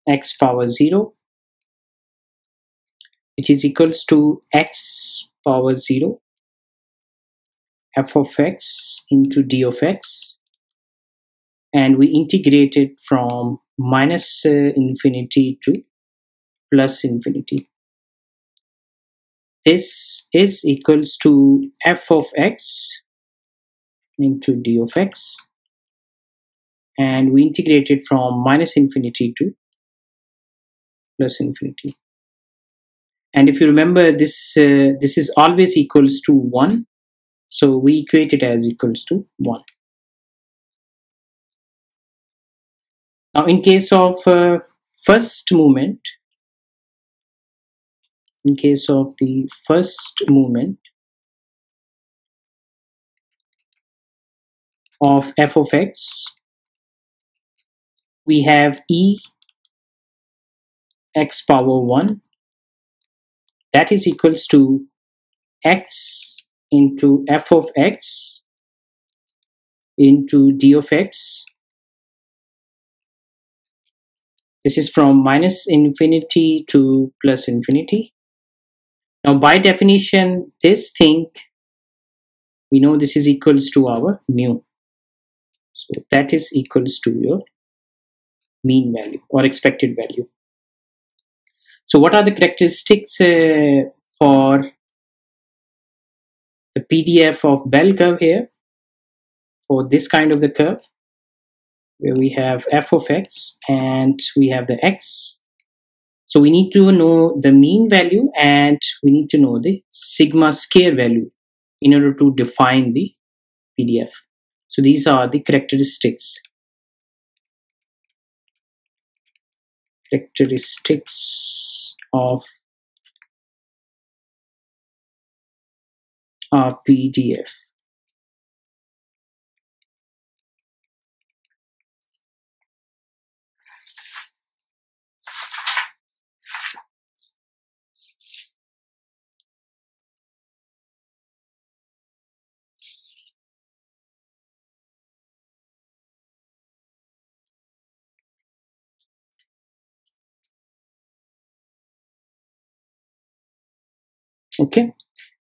x power 0 which is equals to x power 0 f of x into d of x and we integrate it from minus uh, infinity to plus infinity. This is equals to f of x into d of x and we integrate it from minus infinity to plus infinity. And if you remember this uh, this is always equals to 1 so we equate it as equals to 1 now in case of uh, first moment in case of the first moment of f of x we have e x power 1 that is equals to x into f of x into d of x this is from minus infinity to plus infinity now by definition, this thing, we know this is equals to our mu. So that is equals to your mean value or expected value. So what are the characteristics uh, for the PDF of bell curve here for this kind of the curve where we have f of x and we have the x so we need to know the mean value and we need to know the sigma square value in order to define the PDF. So these are the characteristics. Characteristics of our okay.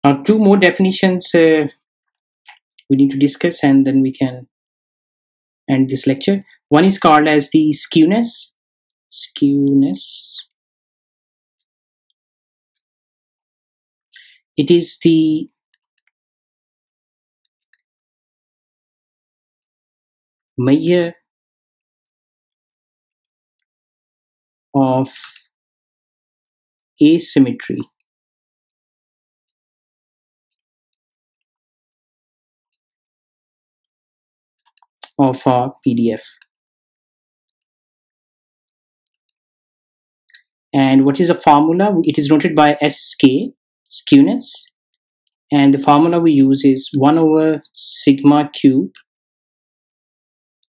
Now two more definitions uh, we need to discuss and then we can end this lecture. One is called as the skewness. Skewness. It is the measure of asymmetry of our PDF. And what is a formula? It is noted by SK, skewness. And the formula we use is 1 over sigma cube.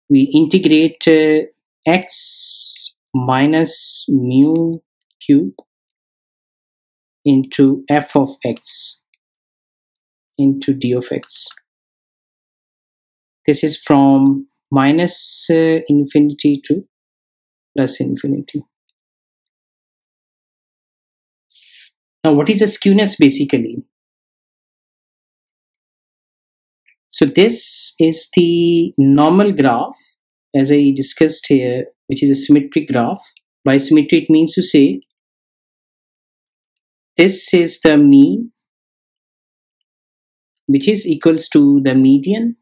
We integrate uh, x minus mu cube into f of x into d of x. This is from minus uh, infinity to plus infinity. Now, what is a skewness basically? So this is the normal graph as I discussed here, which is a symmetric graph. By symmetry, it means to say this is the mean which is equals to the median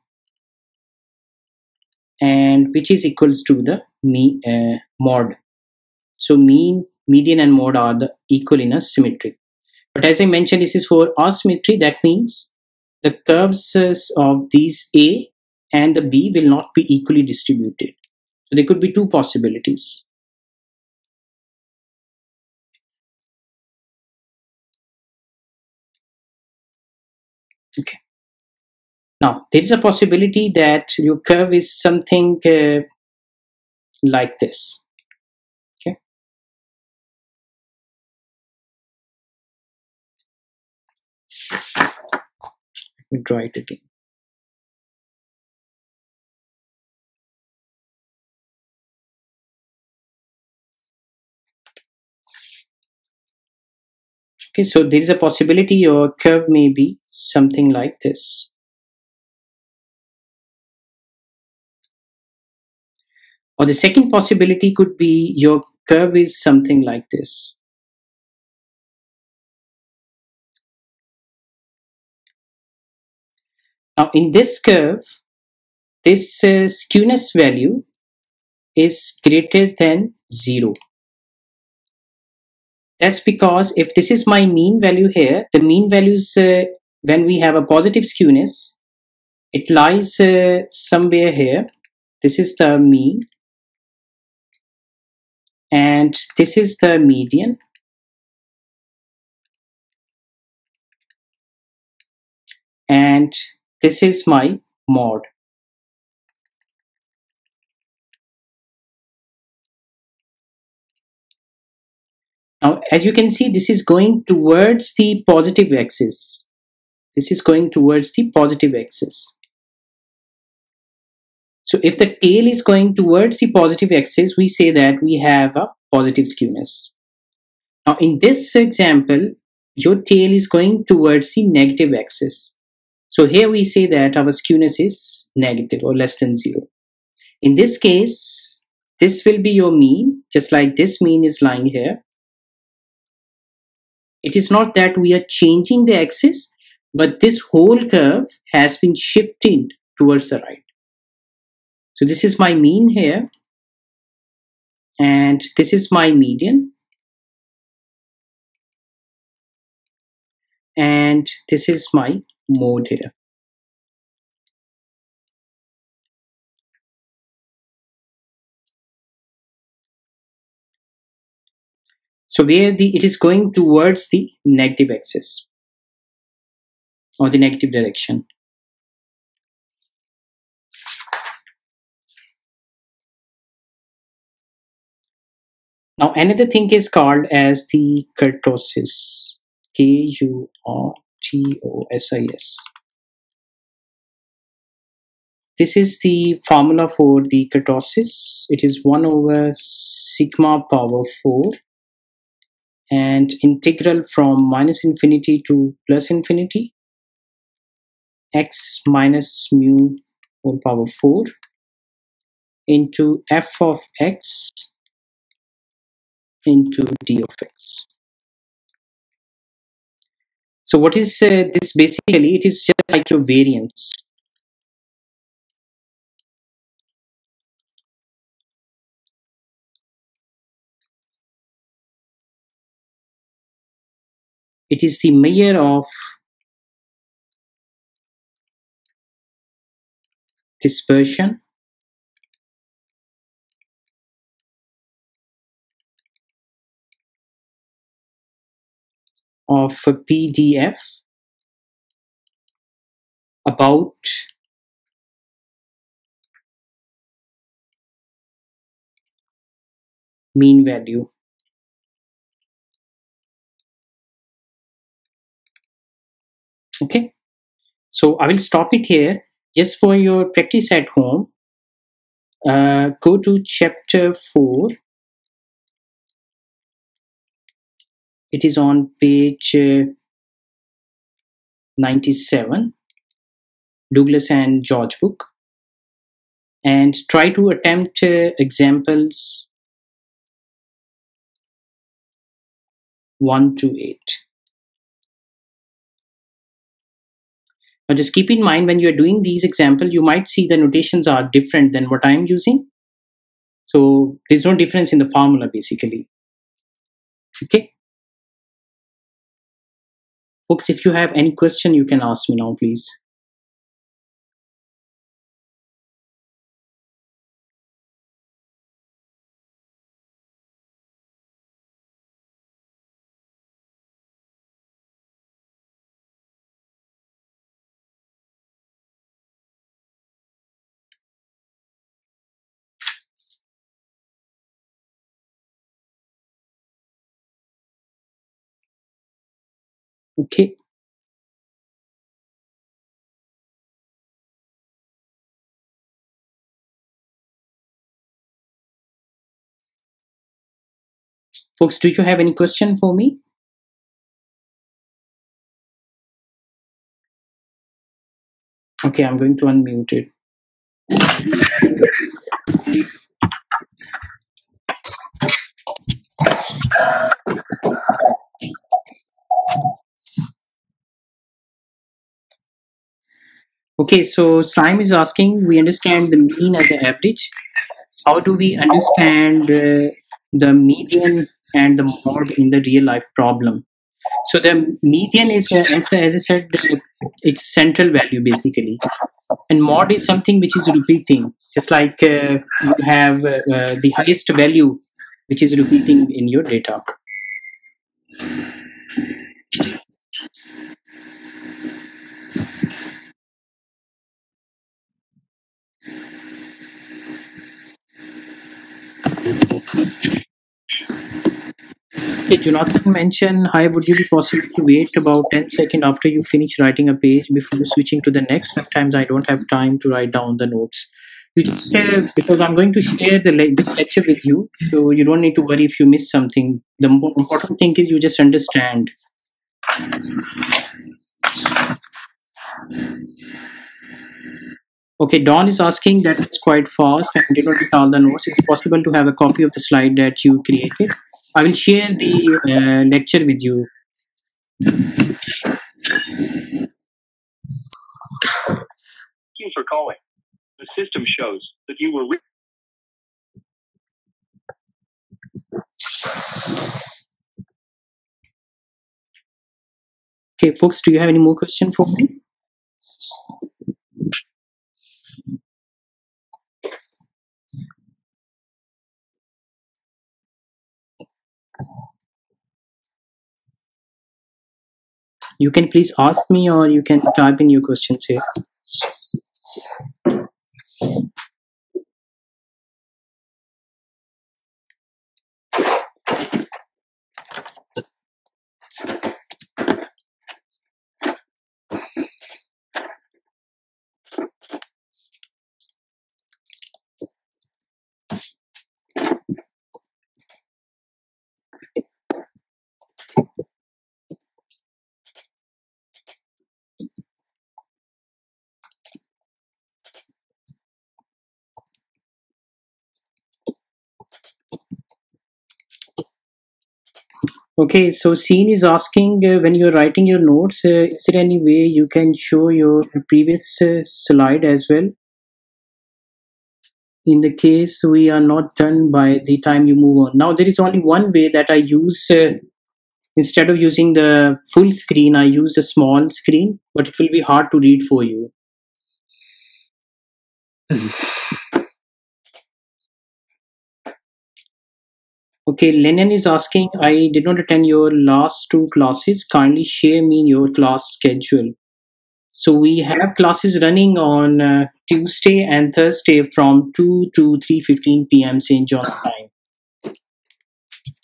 and which is equals to the me, uh, mode. So mean, median and mode are the equal in a symmetry. But as I mentioned, this is for asymmetry. That means the curves of these A and the B will not be equally distributed. So there could be two possibilities. Now, there is a possibility that your curve is something uh, like this. Okay. Let me draw it again. Okay, so there is a possibility your curve may be something like this. Or the second possibility could be your curve is something like this. Now in this curve, this uh, skewness value is greater than 0. That's because if this is my mean value here, the mean values uh, when we have a positive skewness, it lies uh, somewhere here. This is the mean and this is the median and this is my mode. Now, as you can see, this is going towards the positive axis. This is going towards the positive axis. So if the tail is going towards the positive axis, we say that we have a positive skewness. Now in this example, your tail is going towards the negative axis. So here we say that our skewness is negative or less than zero. In this case, this will be your mean, just like this mean is lying here. It is not that we are changing the axis, but this whole curve has been shifted towards the right. So this is my mean here, and this is my median. And this is my mode here. So where the it is going towards the negative axis or the negative direction. Now another thing is called as the kurtosis. K-U-R T-O-S-I-S. This is the formula for the kurtosis. It is 1 over sigma power 4 and integral from minus infinity to plus infinity x minus mu whole power 4 into f of x into d of x. So what is uh, this basically? It is just like your variance. It is the measure of dispersion of a PDF about mean value. Okay, so I will stop it here just for your practice at home. Uh, go to chapter 4. It is on page uh, 97, Douglas and George book. And try to attempt uh, examples 1 to 8. Now just keep in mind when you're doing these examples, you might see the notations are different than what I'm using. So there's no difference in the formula basically. Okay. Folks, if you have any question, you can ask me now, please. Okay. Folks, do you have any question for me? Okay, I'm going to unmute it. Okay, so Slime is asking, we understand the mean and the average. How do we understand uh, the median and the mode in the real life problem? So the median is, uh, as, as I said, uh, it's a central value basically. And mod is something which is repeating, It's like uh, you have uh, uh, the highest value which is repeating in your data. Okay, Jonathan mentioned, hi, would you be possible to wait about 10 seconds after you finish writing a page before switching to the next? Sometimes I don't have time to write down the notes. Because I'm going to share the le- this lecture with you, so you don't need to worry if you miss something. The important thing is you just understand. Okay, Don is asking that it's quite fast and did not get all the notes. Is it possible to have a copy of the slide that you created? I will share the uh, lecture with you. Thank you for calling. The system shows that you were. Okay, folks, do you have any more question for me? You can please ask me or you can type in your questions here. Okay, so Scene is asking uh, when you're writing your notes, uh, is there any way you can show your previous uh, slide as well? In the case we are not done by the time you move on. Now, there is only one way that I use. Uh, instead of using the full screen, I use the small screen, but it will be hard to read for you. Okay, Lennon is asking, I did not attend your last two classes. Kindly share me your class schedule. So we have classes running on uh, Tuesday and Thursday from 2 to 3.15 p.m. St. John's time.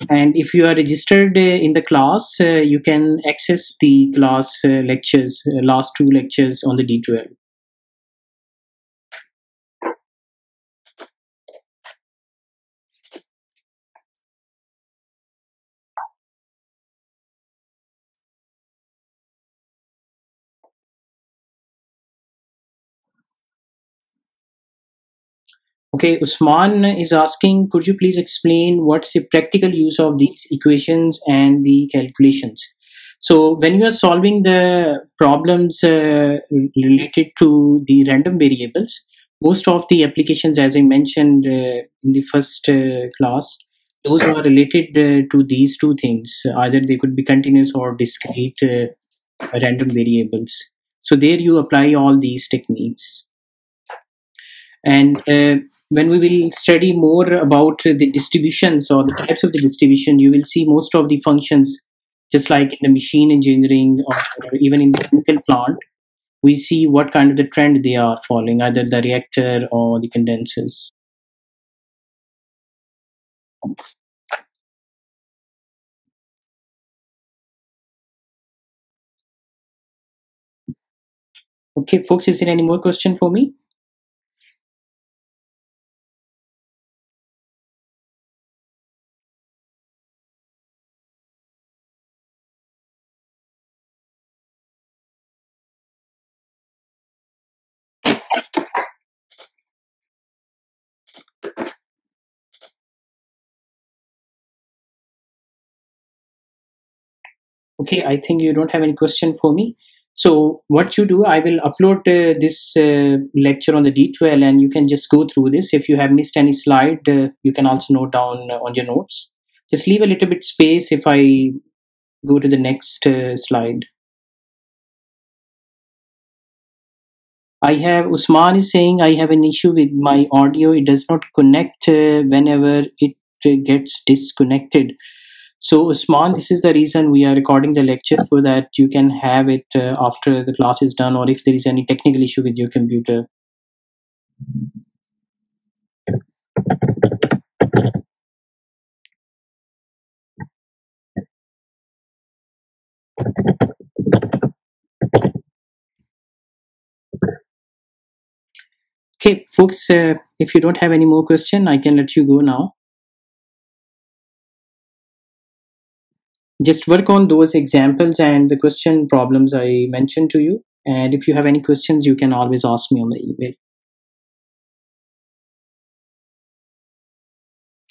And if you are registered uh, in the class, uh, you can access the class uh, lectures, uh, last two lectures on the D2L. Okay, Usman is asking, could you please explain what's the practical use of these equations and the calculations? So when you are solving the problems uh, related to the random variables, most of the applications, as I mentioned uh, in the first uh, class, those are related uh, to these two things. Either they could be continuous or discrete uh, random variables. So there you apply all these techniques. And uh, when we will study more about the distributions or the types of the distribution, you will see most of the functions, just like in the machine engineering or even in the chemical plant, we see what kind of the trend they are following, either the reactor or the condensers. Okay, folks, is there any more question for me? Okay, I think you don't have any question for me. So what you do, I will upload uh, this uh, lecture on the D2L and you can just go through this. If you have missed any slide, uh, you can also note down on your notes. Just leave a little bit space if I go to the next uh, slide. I have Usman is saying I have an issue with my audio. It does not connect uh, whenever it uh, gets disconnected. So Usman, this is the reason we are recording the lecture so that you can have it uh, after the class is done or if there is any technical issue with your computer. Okay, folks, uh, if you don't have any more question, I can let you go now. Just work on those examples and the question problems I mentioned to you. And if you have any questions, you can always ask me on the email.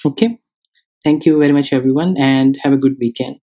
Okay. Thank you very much, everyone, and have a good weekend.